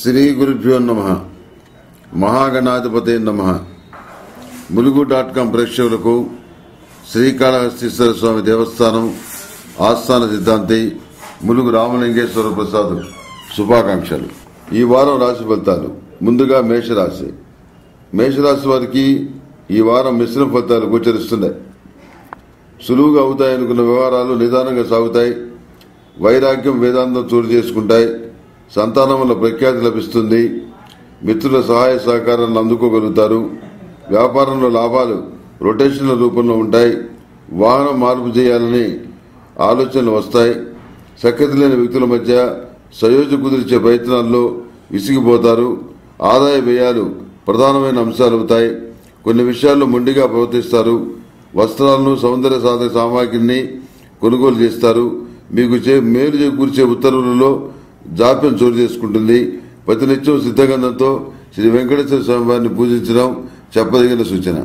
శ్రీ గురుభ్యో నమ. మహాగణాధిపతి నమ. ములుగు డాట్ కాం ప్రేక్షకులకు శ్రీకాళహస్తీశ్వర స్వామి దేవస్థానం ఆస్థాన సిద్ధాంతి ములుగు రామలింగేశ్వర ప్రసాద్ శుభాకాంక్షలు. ఈ వారం రాశి ఫలితాలు. ముందుగా మేషరాశి. మేషరాశి వారికి ఈ వారం మిశ్రమ ఫలితాలు గోచరిస్తున్నాయి. సులువుగా అవుతాయనుకున్న వ్యవహారాలు నిదానంగా సాగుతాయి. వైరాగ్యం వేదాంతం చోటు చేసుకుంటాయి. సంతానం వల్ల ప్రఖ్యాతి లభిస్తుంది. మిత్రుల సహాయ సహకారాలను అందుకోగలుగుతారు. వ్యాపారంలో లాభాలు రొటేషన్ల రూపంలో ఉంటాయి. వాహనం మార్పు చేయాలని ఆలోచనలు వస్తాయి. సఖ్యత లేని వ్యక్తుల మధ్య సయోజ కుదిర్చే ప్రయత్నాల్లో విసిగిపోతారు. ఆదాయ వ్యయాలు ప్రధానమైన అంశాలు అవుతాయి. కొన్ని విషయాల్లో మొండిగా ప్రవర్తిస్తారు. వస్త్రాలను సౌందర్య సాధక సామాగ్రిని కొనుగోలు చేస్తారు. మీకు చే మేలు చేకూర్చే ఉత్తర్వులలో జాప్యం చోటు చేసుకుంటుంది. ప్రతినిత్యం సిద్ధగంధంతో శ్రీ వెంకటేశ్వర స్వామి వారిని పూజించడం చెప్పదగిన సూచన.